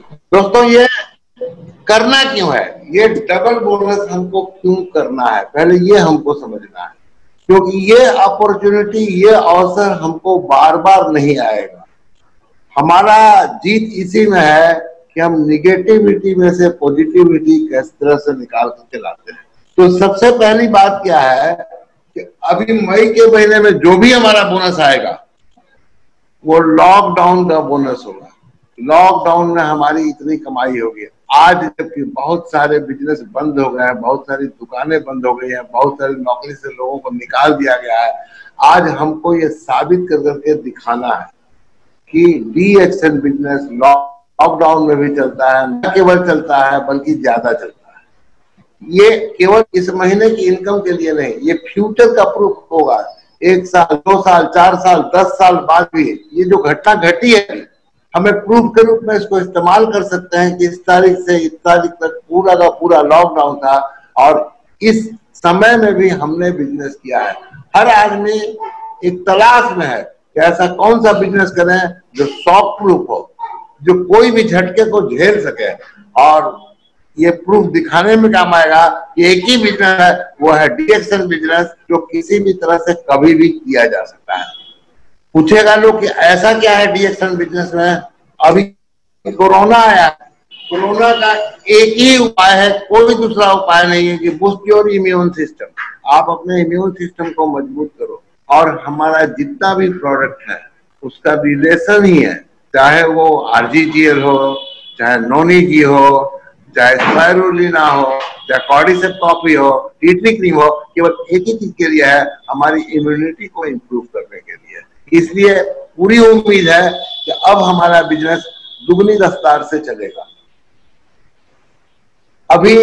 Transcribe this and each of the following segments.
दोस्तों, ये करना क्यों है? ये डबल बोनस हमको क्यों करना है? पहले ये हमको समझना है, क्योंकि ये अपॉर्चुनिटी ये अवसर हमको बार बार नहीं आएगा। हमारा जीत इसी में है कि हम निगेटिविटी में से पॉजिटिविटी किस तरह से निकाल करके लाते हैं। तो सबसे पहली बात क्या है कि अभी मई के महीने में जो भी हमारा बोनस आएगा, वो लॉकडाउन का बोनस होगा। लॉकडाउन में हमारी इतनी कमाई होगी आज जबकि बहुत सारे बिज़नेस बंद हो गए हैं, बहुत सारी दुकानें बंद हो गई हैं, बहुत सारी नौकरी से लोगों को निकाल दिया गया है। आज हमको ये साबित कर करके दिखाना है कि डी एक्शन बिज़नेस लॉकडाउन में भी चलता है, न केवल चलता है, बल्कि ज़्यादा चलता है। ये केवल इस महीने की इनकम के लिए नहीं, ये फ्यूचर का प्रूफ होगा। एक साल, दो साल, चार साल, दस साल बाद भी ये जो घटना घटी है हमें प्रूफ के रूप में इसको इस्तेमाल कर सकते हैं कि इस तारीख से इस तारीख तक पूरा का पूरा लॉकडाउन था और इस समय में भी हमने बिज़नेस किया है। हर आदमी एक तलाश में है कि ऐसा कौन सा बिज़नेस करें जो शॉक प्रूफ हो, जो कोई भी झटके को झेल सके। और ये प्रूफ दिखाने में काम आएगा कि एक ही बिज़नेस है, वो है डीएक्शन बिज़नेस जो किसी भी तरह से कभी भी किया जा सकता है। पूछेगा लोग कि ऐसा क्या है डीएक्शन बिज़नेस में? अभी कोरोना आया। कोरोना का एक ही उपाय है, कोई दूसरा उपाय नहीं है कि बुस्ट योर इम्यून सिस्टम आप अपने इम्यून सिस्टम को मज़बूत करो। और हमारा जितना भी प्रोडक्ट है, उसका रिलेशन ही है। चाहे वो आरजीजीएल हो, चाहे नोनी जी हो, चाहे स्पायरुलिना हो, चाहे कॉर्डिसेप कॉफ़ी हो टीटरी क्रीम हो, केवल एक ही चीज़ के लिए है, हमारी इम्यूनिटी को इम्प्रूव करने के लिए। इसलिए पूरी उम्मीद है कि अब हमारा बिज़नेस दुगनी रफ्तार से चलेगा। अभी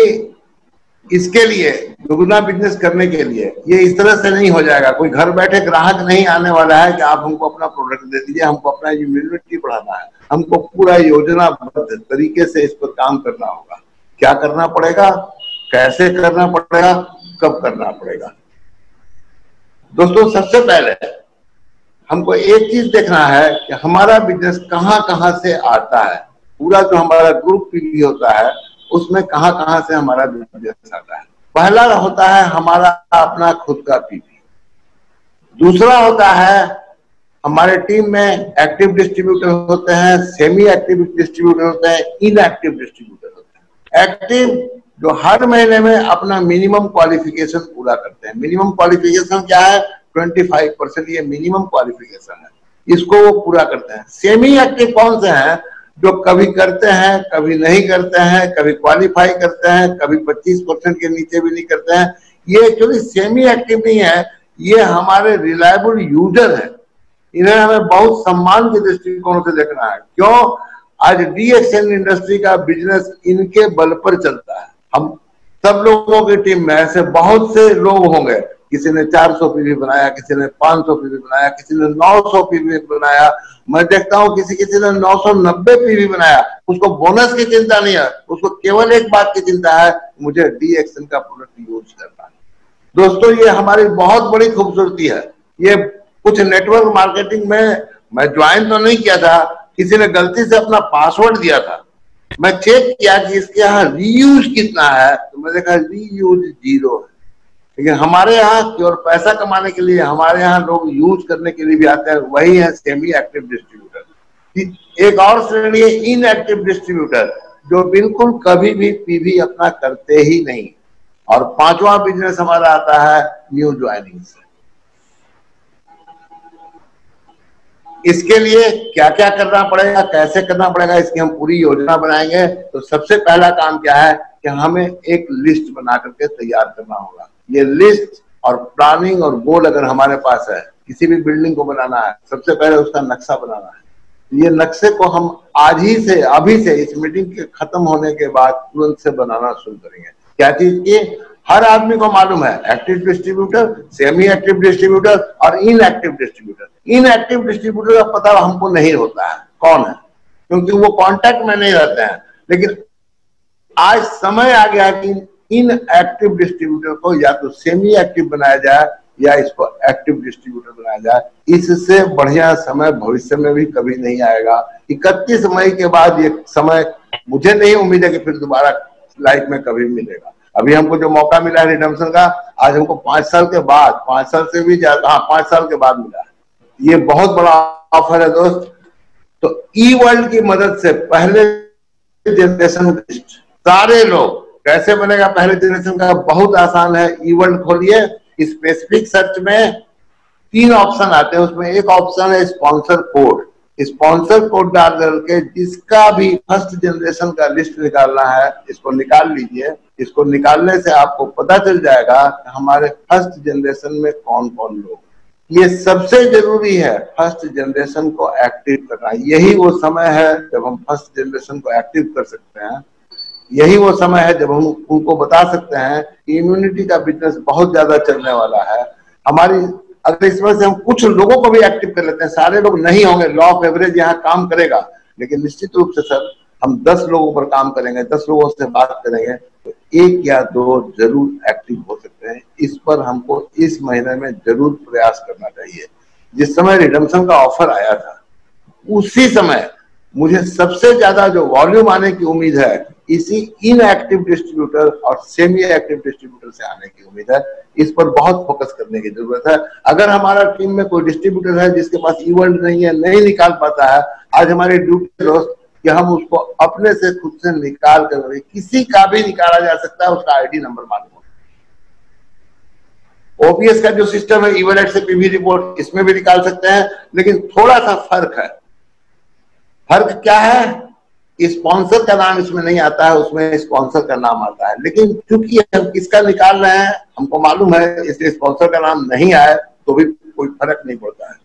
इसके लिए, दुगुना बिज़नेस करने के लिए, ये इस तरह से नहीं हो जाएगा। कोई घर बैठे ग्राहक नहीं आने वाला है कि आप हमको अपना प्रोडक्ट दे दीजिए, हमको अपना इम्यूनिटी बढ़ाना है। हमको पूरा योजना तरीके से इस पर काम करना होगा। क्या करना पड़ेगा? कैसे करना पड़ेगा? कब करना पड़ेगा? दोस्तों, सबसे पहले हमको एक चीज़ देखना है कि हमारा बिज़नेस कहाँ कहाँ से आता है। पूरा जो हमारा ग्रुप पीवी होता है, उसमें कहाँ कहाँ से हमारा बिज़नेस आता है। पहला होता है हमारा अपना खुद का पीवी दूसरा होता है हमारे टीम में एक्टिव डिस्ट्रीब्यूटर होते हैं सेमी एक्टिव डिस्ट्रीब्यूटर होते हैं इनएक्टिव डिस्ट्रीब्यूटर होते हैं। एक्टिव जो हर महीने में अपना मिनिमम क्वालिफिकेशन पूरा करते हैं। मिनिमम क्वालिफिकेशन क्या है? 25 परसेंट ये मिनिमम क्वालिफिकेशन है। इसको वो पूरा करते हैं। सेमी एक्टिव कौन से हैं? जो कभी करते हैं, कभी नहीं करते हैं, कभी क्वालिफाई करते हैं, कभी 25 परसेंट के नीचे भी नहीं करते हैं। ये एक्चुअली सेमी एक्टिव नहीं है, ये हमारे रिलायबल यूज़र है। इन्हें हमें बहुत सम्मान के दृष्टिकोण से देखना है। क्यों? आज डी एक्सचेंज इंडस्ट्री का बिज़नेस इनके बल पर चलता है। हम सब लोगों की टीम में ऐसे बहुत से लोग होंगे। किसी ने 400 पीवी बनाया, किसी ने 500 पीवी बनाया, किसी ने 900 पीवी बनाया। मैं देखता हूँ किसी किसी ने 990 पीवी बनाया। उसको बोनस की चिंता नहीं है, उसको केवल एक बात की चिंता है, मुझे डी एक्शन का प्रोडक्ट यूज़ करना दोस्तों, ये हमारी बहुत बड़ी खूबसूरती है। ये कुछ नेटवर्क मार्केटिंग में मैं ज्वाइन तो नहीं किया था, किसी ने गलती से अपना पासवर्ड दिया था। मैं चेक किया कि इसके यहाँ रीयूज कितना है तो मैं देखा रीयूज ज़ीरो है। लेकिन हमारे यहाँ केवल पैसा कमाने के लिए, हमारे यहाँ लोग यूज़ करने के लिए भी आते हैं, वही है सेमी एक्टिव डिस्ट्रीब्यूटर एक और श्रेणी है इनएक्टिव डिस्ट्रीब्यूटर जो बिल्कुल कभी भी पीवी अपना करते ही नहीं। और पांचवा बिज़नेस हमारा आता है न्यू ज्वाइनिंग इसके लिए क्या क्या करना पड़ेगा, कैसे करना पड़ेगा, इसकी हम पूरी योजना बनाएँगे। तो सबसे पहला काम क्या है कि हमें एक लिस्ट बना करके तैयार करना होगा। ये लिस्ट और प्लानिंग और गोल अगर हमारे पास है, किसी भी बिल्डिंग को बनाना है, सबसे पहले उसका नक्शा बनाना है। ये नक्शे को हम आज ही से, अभी से, इस मीटिंग के खत्म होने के बाद तुरंत से बनाना शुरू करेंगे। क्या चीज़? की हर आदमी को मालूम है active distributor semi active distributor और इनएक्टिव डिस्ट्रीब्यूटर इनएक्टिव डिस्ट्रीब्यूटर का पता हमको नहीं होता है, कौन है? क्योंकि वो कांटेक्ट में नहीं रहते हैं। लेकिन आज समय आ गया कि इन एक्टिव डिस्ट्रीब्यूटर को या तो सेमी एक्टिव बनाया जाए या इसको एक्टिव डिस्ट्रीब्यूटर बनाया जाए। इससे बढ़िया समय भविष्य में भी कभी नहीं आएगा। इकतीस मई के बाद ये समय, मुझे नहीं उम्मीद है कि फिर दोबारा लाइफ में कभी मिलेगा। अभी हमको जो मौका मिला है रिडम्सन का, आज हमको पाँच साल के बाद, पाँच साल से भी ज़्यादा हाँ पाँच साल के बाद मिला है। ये बहुत बड़ा ऑफ़र है दोस्त। तो ई वर्ल्ड की मदद से पहले जनरेशन सारे लोग कैसे बनेगा? पहले जनरेशन का बहुत आसान है। ई खोलिए स्पेसिफिक सर्च में तीन ऑप्शन आते हैं। उसमें एक ऑप्शन है स्पॉन्सर कोड स्पॉन्सर कोड डाल करके जिसका भी फ़र्स्ट जनरेशन का लिस्ट निकालना है, इसको निकाल लीजिए। इसको निकालने से आपको पता चल जाएगा हमारे फ़र्स्ट जनरेशन में कौन कौन लोग ये सबसे ज़रूरी है फ़र्स्ट जनरेशन को एक्टिव करना। यही वो समय है जब हम फ़र्स्ट जनरेशन को एक्टिव कर सकते हैं। यही वो समय है जब हम उनको बता सकते हैं कि इम्यूनिटी का बिज़नेस बहुत ज़्यादा चलने वाला है। हमारी, अगर इस वजह से हम कुछ लोगों को भी एक्टिव कर लेते हैं, सारे लोग नहीं होंगे लॉ ऑफ़ एवरेज यहाँ काम करेगा। लेकिन निश्चित रूप से सर, हम दस लोगों पर काम करेंगे, दस लोगों से बात करेंगे तो एक या दो ज़रूर एक्टिव हो सकते हैं। इस पर हमको इस महीने में ज़रूर प्रयास करना चाहिए। जिस समय रिडम्सन का ऑफ़र आया था, उसी समय मुझे सबसे ज़्यादा जो वॉल्यूम आने की उम्मीद है इसी इनएक्टिव डिस्ट्रीब्यूटर और सेमी एक्टिव डिस्ट्रीब्यूटर से आने की उम्मीद है। इस पर बहुत फोकस करने की ज़रूरत है। अगर हमारा टीम में कोई डिस्ट्रीब्यूटर है जिसके पास इवेंट नहीं है, नहीं निकाल पाता है, आज हमारे ड्यूटी दोस्त कि हम उसको अपने से खुद से निकाल कर किसी का भी निकाला जा सकता है, उसका आईडी नंबर मालूम ओपीएस का जो सिस्टम है इवेलेट से पीवी रिपोर्ट इसमें भी निकाल सकते हैं, लेकिन थोड़ा सा फ़र्क है। फ़र्क क्या है? स्पॉन्सर का नाम इसमें नहीं आता है, उसमें स्पॉन्सर का नाम आता है। लेकिन चूँकि हम किसका निकाल रहे हैं, हमको मालूम है, इसलिए स्पॉन्सर का नाम नहीं आए तो भी कोई फ़र्क नहीं पड़ता है।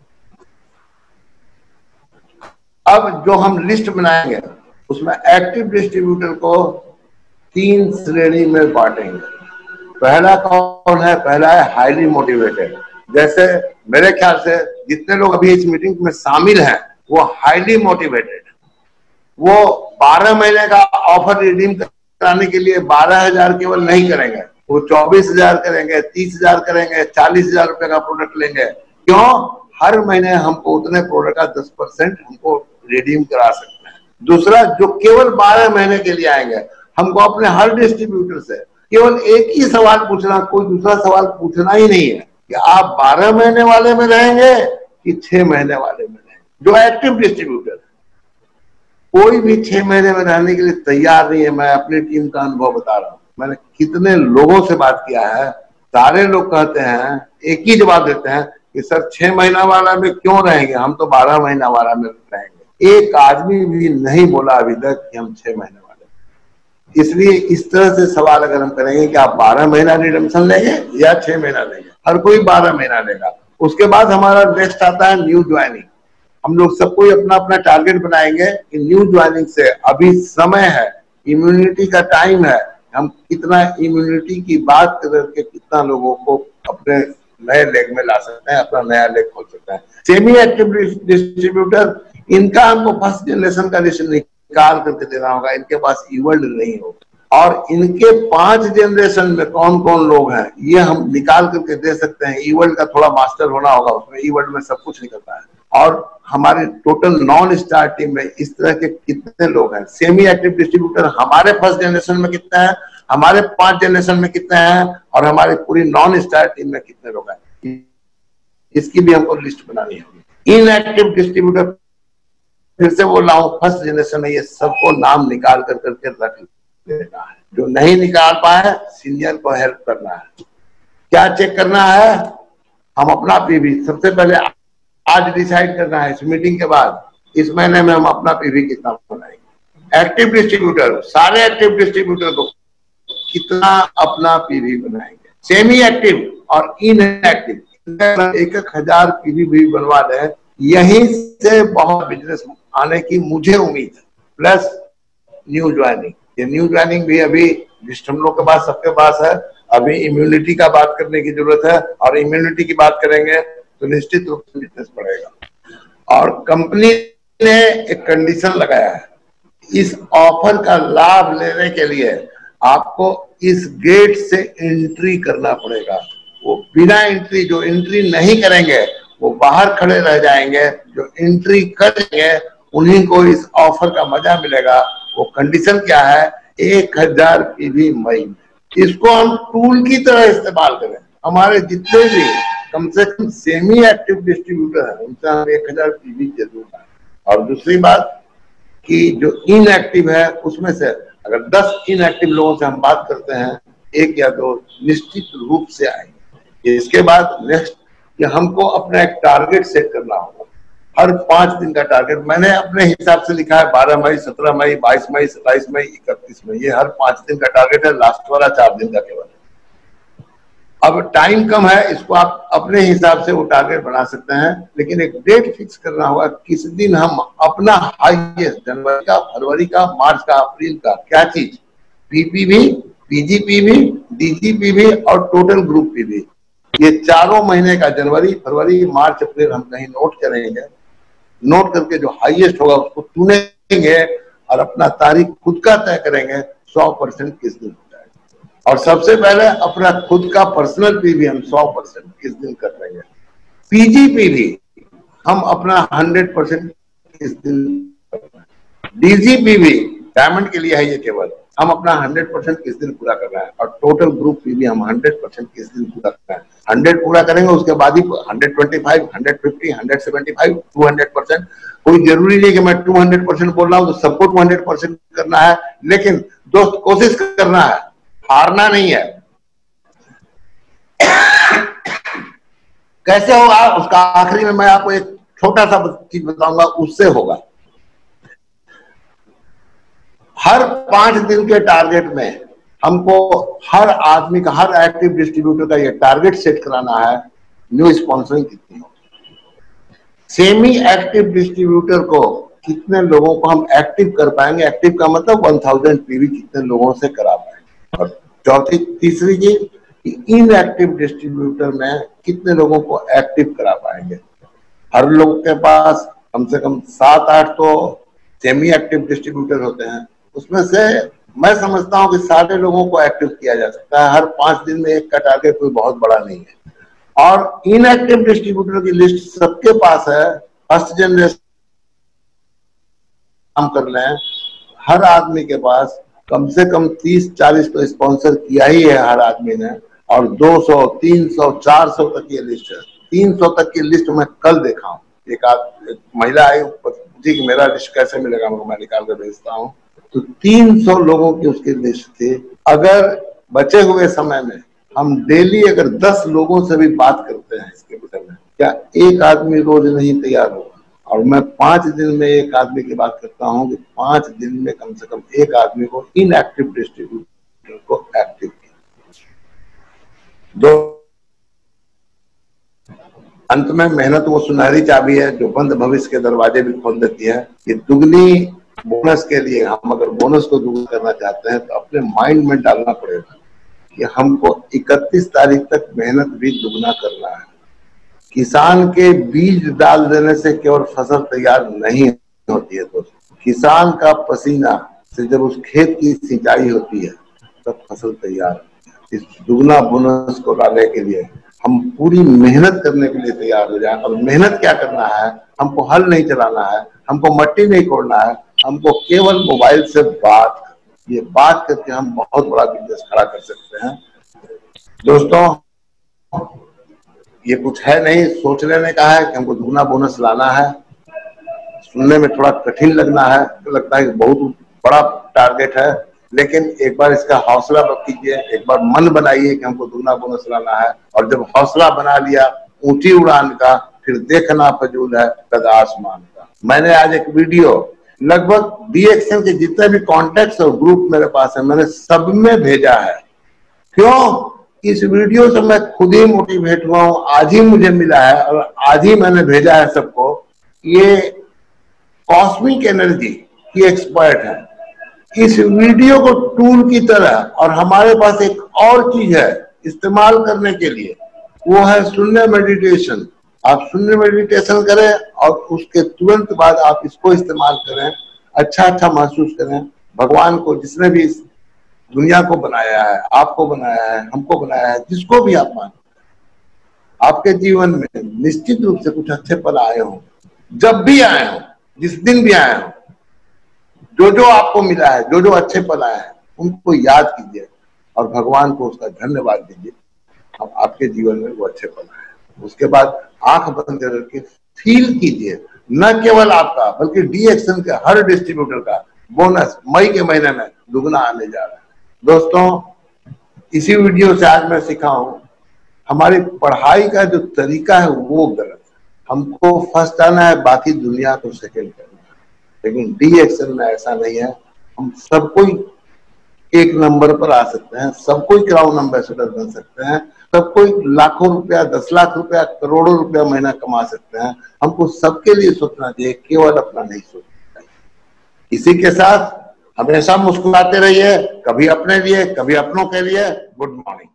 अब जो हम लिस्ट बनाएँगे, उसमें एक्टिव डिस्ट्रीब्यूटर को तीन श्रेणी में बांटेंगे। पहला कौन है? पहला है हाईली मोटिवेटेड जैसे मेरे ख्याल से जितने लोग अभी इस मीटिंग में शामिल हैं, वो हाईली मोटिवेटेड वो बारह महीने का ऑफ़र रिडीम कराने के लिए बारह हज़ार केवल नहीं करेंगे। वो चौबीस हज़ार करेंगे, तीस हज़ार करेंगे, चालीस हज़ार रुपए का प्रोडक्ट लेंगे। क्यों? हर महीने हमको उतने प्रोडक्ट का दस परसेंट हमको रिडीम करा सकते हैं। दूसरा, जो केवल बारह महीने के लिए आएँगे, हमको अपने हर डिस्ट्रीब्यूटर से केवल एक ही सवाल पूछना, कोई दूसरा सवाल पूछना ही नहीं है कि आप बारह महीने वाले में रहेंगे कि छह महीने वाले में रहेंगे। जो एक्टिव डिस्ट्रीब्यूटर कोई भी छह महीने में रहने के लिए तैयार नहीं है, मैं अपनी टीम का अनुभव बता रहा हूँ। मैंने कितने लोगों से बात किया है, सारे लोग कहते हैं, एक ही जवाब देते हैं कि, सर, छह महीना वाला में क्यों रहेंगे? हम तो बारह महीना वाला में रहेंगे। एक आदमी भी नहीं बोला अभी तक कि हम छह महीने वाले इसलिए इस तरह से सवाल अगर हम करेंगे कि आप बारह महीना रिडम्शन लेंगे या छह महीना लेंगे? हर कोई बारह महीना लेगा। उसके बाद हमारा नेक्स्ट आता है न्यू ज्वाइनिंग हम लोग सबको अपना अपना टारगेट बनाएँगे कि न्यू ज्वाइनिंग से अभी समय है इम्यूनिटी का टाइम है, हम कितना इम्यूनिटी की बात करके कितना लोगों को अपने नए लेग में ला सकते हैं, अपना नया लेग खोल सकते हैं। सेमी एक्टिव डिस्ट्रीब्यूटर इनका हमको फ़र्स्ट जनरेशन का निकाल करके देना होगा, इनके पास ईवर्ल्ड नहीं होगा और इनके पाँच जनरेशन में कौन कौन लोग हैं, ये हम निकाल करके दे सकते हैं ईवर्ल्ड का थोड़ा मास्टर होना होगा, उसमें ईवर्ल्ड में सब कुछ निकलता है। और हमारे टोटल नॉन स्टार टीम में इस तरह के कितने लोग हैं? सेमी एक्टिव डिस्ट्रीब्यूटर हमारे फ़र्स्ट जनरेशन में कितने हैं? हमारे पाँच जनरेशन में कितने हैं? और हमारी पूरी नॉन स्टार टीम में कितने लोग हैं? इसकी भी हमको लिस्ट बनानी होगी। इनएक्टिव डिस्ट्रीब्यूटर फिर से बोल रहा हूँ फ़र्स्ट जनरेशन में ये सबको नाम निकाल कर करके रख लेना है। जो नहीं निकाल पाए सीनियर को हेल्प करना है। क्या चेक करना है? हम अपना पीवी सबसे पहले आज डिसाइड करना है, इस मीटिंग के बाद, इस महीने में हम अपना पीवी कितना बनाएँगे एक्टिव डिस्ट्रीब्यूटर सारे एक्टिव डिस्ट्रीब्यूटर को कितना अपना पीवी बनाएँगे। सेमी एक्टिव और इन एक्टिव एक एक हज़ार पीवी भी बनवा रहे यहीं से बहुत बिज़नेस आने की मुझे उम्मीद है। प्लस न्यू ज्वाइनिंग ये न्यू ज्वाइनिंग भी अभी हम लोग के पास सबके पास है, अभी इम्यूनिटी का बात करने की ज़रूरत है और इम्यूनिटी की बात करेंगे तो निश्चित रूप से बिज़नेस बढ़ेगा। और कंपनी ने एक कंडीशन लगाया है। इस ऑफ़र का लाभ लेने के लिए आपको इस गेट से एंट्री करना पड़ेगा। वो बिना एंट्री जो एंट्री नहीं करेंगे, वो बाहर खड़े रह जाएँगे, जो एंट्री करेंगे, उन्हीं को इस ऑफ़र का मज़ा मिलेगा। वो कंडीशन क्या है? एक हज़ार पीवी मई इसको हम टूल की तरह इस्तेमाल करें। हमारे जितने भी कम से कम सेमी एक्टिव डिस्ट्रीब्यूटर है, उनसे हम एक हज़ार पीवी ज़रूर और दूसरी बात कि जो इनएक्टिव है, उसमें से अगर 10 इनएक्टिव लोगों से हम बात करते हैं, एक या दो निश्चित रूप से आएँगे। इसके बाद नेक्स्ट कि हमको अपना एक टारगेट सेट करना होगा। हर पाँच दिन का टारगेट मैंने अपने हिसाब से लिखा है, बारह मई, सत्रह मई, बाईस मई सताइस मई, इकतीस मई, ये हर पाँच दिन का टारगेट है लास्ट वाला चार दिन का केवल। अब टाइम कम है, इसको आप अपने हिसाब से वो टारगेट बना सकते हैं, लेकिन एक डेट फिक्स करना होगा, किस दिन हम अपना हाईएस्ट जनवरी का, फरवरी का, मार्च का, अप्रैल का, क्या चीज़? पीपीवी पीजीपीवी डीजीपीवी और टोटल ग्रुप पीवी ये चारों महीने का जनवरी, फरवरी, मार्च, अप्रैल हम कहीं नोट करेंगे। नोट करके जो हाईएस्ट होगा, उसको चुनेंगे और अपना तारीख खुद का तय करेंगे, सौ परसेंट किस दिन। हो जाएगा और सबसे पहले अपना खुद का पर्सनल पी भी हम सौ परसेंट किस दिन कर लेंगे पीजीपी भी हम अपना हंड्रेड परसेंट किस दिन डीजीपी भी डायमंड के लिए है ये केवल। हम अपना 100 परसेंट किस दिन पूरा कर रहे हैं और टोटल ग्रुप पी भी हम 100 परसेंट किस दिन पूरा कर रहे हैं। 100 पूरा करेंगे उसके बाद ही 125, 150, 175, 200 परसेंट कोई ज़रूरी नहीं कि मैं 200 परसेंट बोल रहा हूँ तो सबको 200 परसेंट करना है लेकिन दोस्त कोशिश करना है। हारना नहीं है। कैसे होगा? उसका आखिरी में मैं आपको एक छोटा सा चीज़ बताऊँगा, उससे होगा। हर पाँच दिन के टारगेट में हमको हर आदमी का, हर एक्टिव डिस्ट्रीब्यूटर का ये टारगेट सेट कराना है न्यू स्पॉन्सरिंग कितनी हो सेमी एक्टिव डिस्ट्रीब्यूटर को कितने लोगों को हम एक्टिव कर पाएँगे? एक्टिव का मतलब वन थाउज़ेंड पीवी कितने लोगों से करा चौथी, तीसरी चीज़ इन एक्टिव डिस्ट्रीब्यूटर में कितने लोगों को एक्टिव करा पाएँगे? हर लोग के पास कम से कम सात, आठ तो सेमी एक्टिव डिस्ट्रीब्यूटर होते हैं। उसमें से मैं समझता हूँ कि सारे लोगों को एक्टिव किया जा सकता है। हर पाँच दिन में एक का टारगेट कोई बहुत बड़ा नहीं है। और इनएक्टिव डिस्ट्रीब्यूटर की लिस्ट सबके पास है। फ़र्स्ट जनरेशन काम कर लें हर आदमी के पास कम से कम 30-40 तो स्पॉन्सर किया ही है हर आदमी ने और 200, 300, 400 तक की लिस्ट है। 300 तक की लिस्ट मैं कल देखा हूँ। एक, एक महिला आई पूछी कि मेरा लिस्ट कैसे मिलेगा मैं निकाल कर भेजता हूँ। तो 300 लोगों की उसकी लिस्ट थी। अगर बचे हुए समय में हम डेली अगर 10 लोगों से भी बात करते हैं इसके बारे में क्या एक आदमी रोज नहीं तैयार होगा? और मैं पाँच दिन में एक आदमी की बात करता हूँ कि पाँच दिन में कम से कम एक आदमी को इनएक्टिव डिस्ट्रीब्यूटर को एक्टिव किया। दो अंत में मेहनत वो सुनहरी चाबी है, जो बंद भविष्य के दरवाजे भी खोल देती है। ये दुगनी बोनस के लिए हम अगर बोनस को दुगना करना चाहते हैं तो अपने माइंड में डालना पड़ेगा कि हमको 31 तारीख तक मेहनत भी दुगना करना है। किसान के बीज डाल देने से केवल फ़सल तैयार नहीं होती है, दोस्तों। किसान का पसीना से जब उस खेत की सिंचाई होती है, तब फ़सल तैयार इस दुगना बोनस को लाने के लिए हम पूरी मेहनत करने के लिए तैयार हो जाए। और मेहनत क्या करना है? हमको हल नहीं चलाना है, हमको मट्टी नहीं खोड़ना है, हमको केवल मोबाइल से बात ये बात करके हम बहुत बड़ा बिज़नेस खड़ा कर सकते हैं। दोस्तों ये कुछ है नहीं, सोचने लेने का है कि हमको दुगना बोनस लाना है। सुनने में थोड़ा कठिन लगना है, लगता है कि बहुत बड़ा टारगेट है। लेकिन एक बार इसका हौसला कीजिए एक बार मन बनाइए कि हमको दुगना बोनस लाना है। और जब हौसला बना लिया, ऊँची उड़ान का, फिर देखना फजूल है कद आसमान का। मैंने आज एक वीडियो, लगभग बी एक्शन के जितने भी कॉन्टेक्ट और ग्रुप मेरे पास है, मैंने सब में भेजा है। क्यों? इस वीडियो से मैं खुद ही मोटिवेट हुआ हूँ। आज ही मुझे मिला है और आज ही मैंने भेजा है सबको। ये कॉस्मिक एनर्जी की एक्सपर्ट है। इस वीडियो को टूल की तरह और हमारे पास एक और चीज़ है इस्तेमाल करने के लिए। वो है शून्य मेडिटेशन आप शून्य मेडिटेशन करें और उसके तुरंत बाद आप इसको इस्तेमाल करें। अच्छा अच्छा महसूस करें। भगवान को जिसने भी दुनिया को बनाया है, आपको बनाया है, हमको बनाया है, जिसको भी आप मान। आपके जीवन में निश्चित रूप से कुछ अच्छे पल आए हों। जब भी आए हों, जिस दिन भी आए हो जो जो आपको मिला है जो जो अच्छे पल आए हैं, उनको याद कीजिए और भगवान को उसका धन्यवाद दीजिए। अब आपके जीवन में वो अच्छे पल आए उसके बाद आँख बंद करके फील कीजिए। न केवल आपका, बल्कि डी एक्शन के हर डिस्ट्रीब्यूटर का, बोनस, मई के महीने में दुगना आने जा रहा है। दोस्तों, इसी वीडियो से आज मैं सीखा हूँ हमारी पढ़ाई का जो तरीका है वो गलत हमको फ़र्स्ट आना है, बाकी दुनिया को सेकंड करना है। लेकिन डी एक्शन में ऐसा नहीं है। हम सब कोई एक नंबर पर आ सकते हैं, सब कोई क्राउन एम्बेसडर बन सकते हैं, सब कोई लाखों रुपया, दस लाख रुपया, करोड़ों रुपया महीना कमा सकते हैं। हमको सबके लिए सोचना चाहिए, केवल अपना नहीं सोचना चाहिए। इसी के साथ हमेशा मुस्कुराते रहिए कभी अपने लिए कभी अपनों के लिए। Good morning